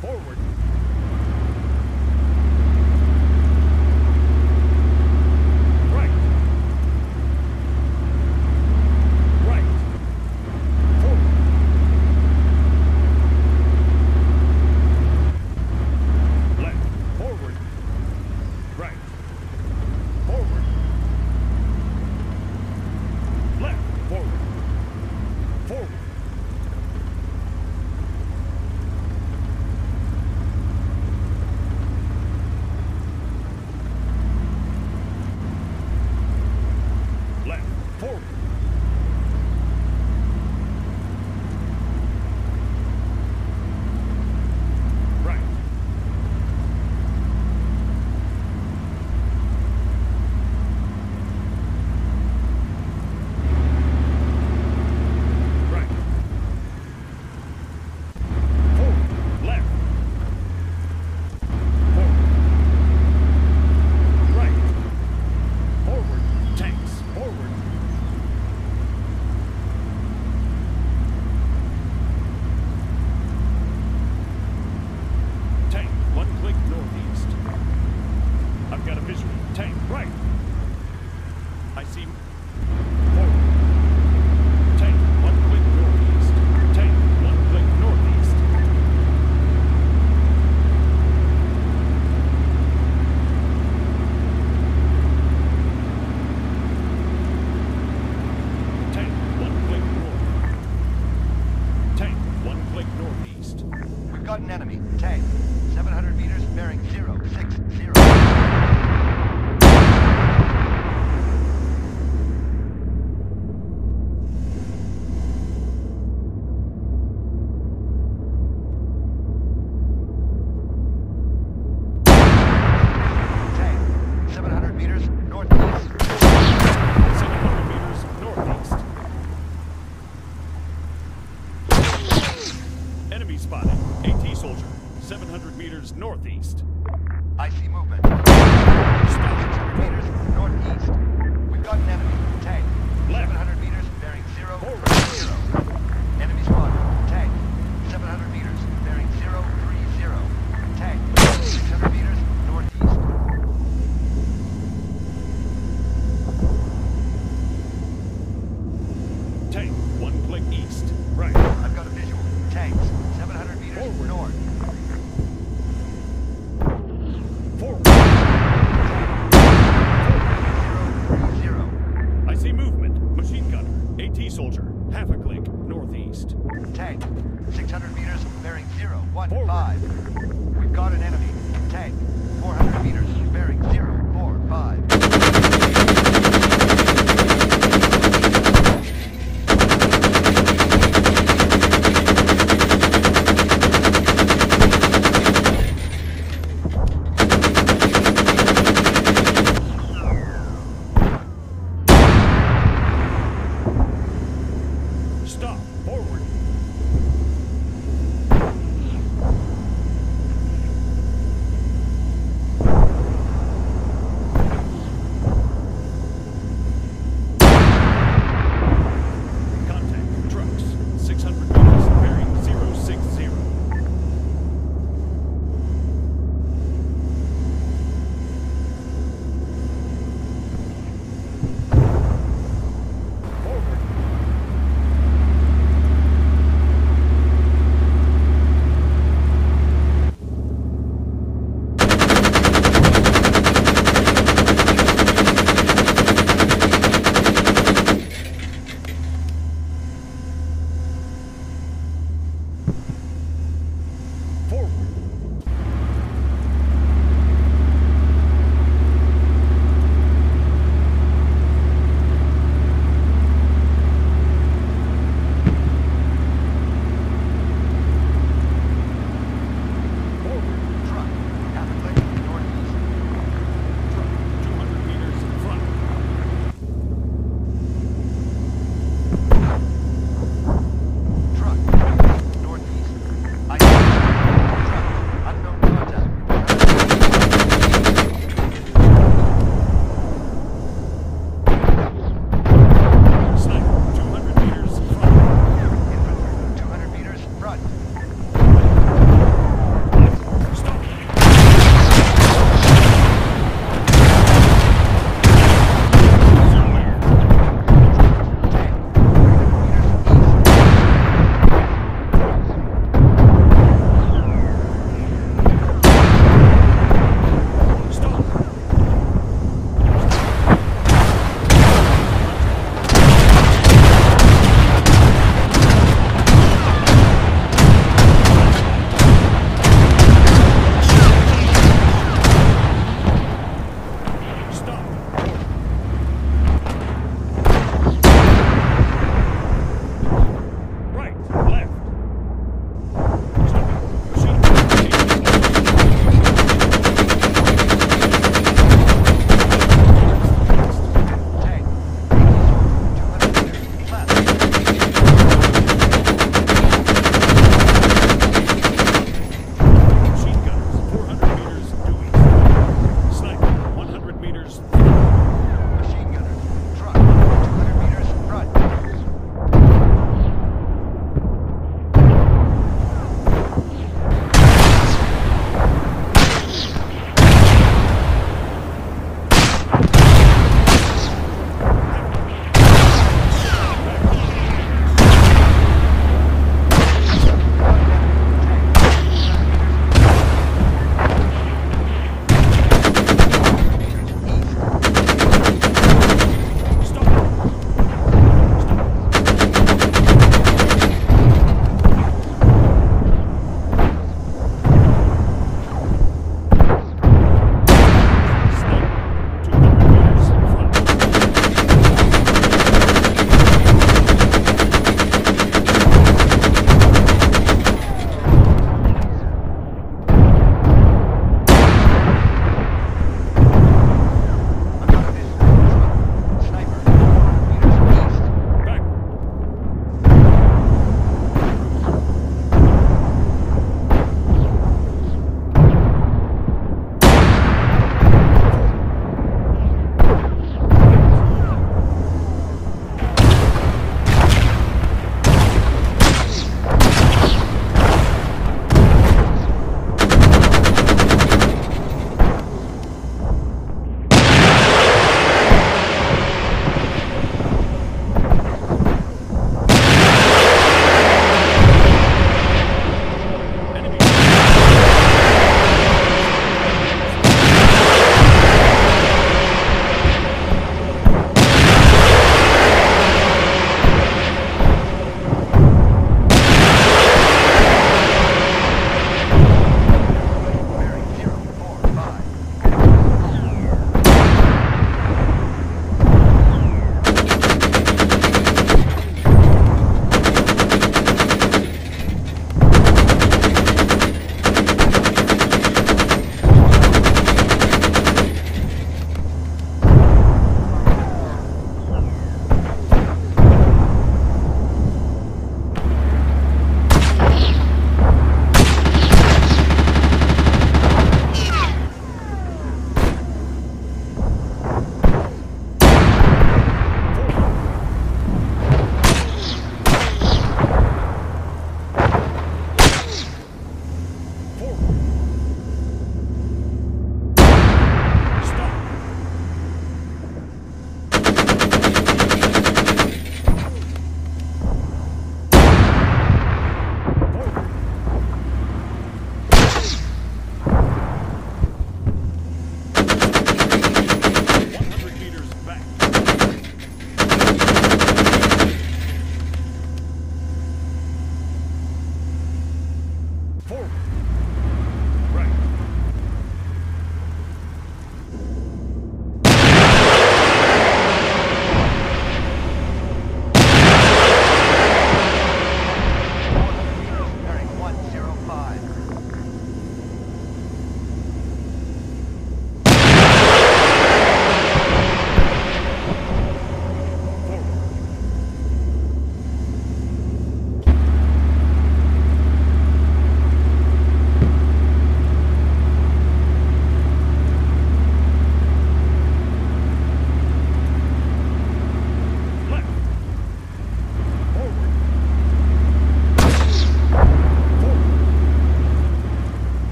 forward. Right, right. I see. One northeast. One northeast. One north. One northeast. We've got an enemy. Tank. 700 meters, bearing 060. is northeast.